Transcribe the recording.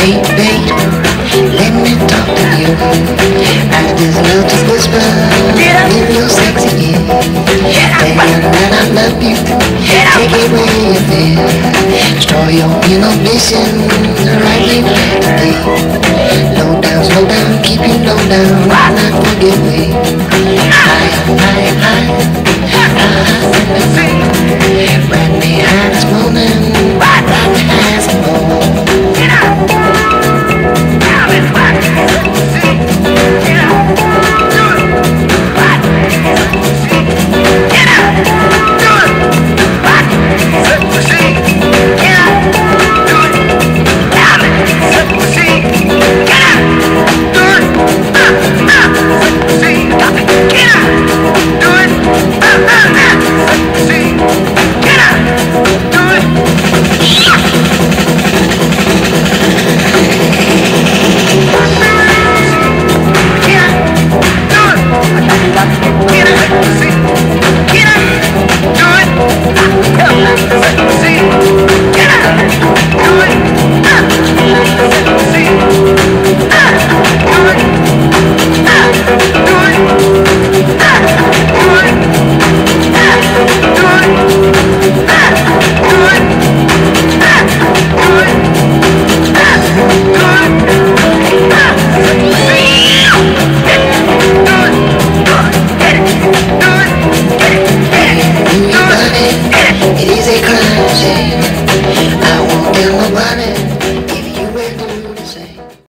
Baby, let me talk to you. I just love to whisper in your sexy ear. That I love you, take it where you feel. Destroy your inhibition right here. Low down, slow down, keep you low down, not forget me. High me high